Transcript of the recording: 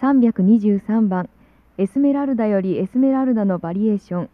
323番エスメラルダよりエスメラルダのバリエーション。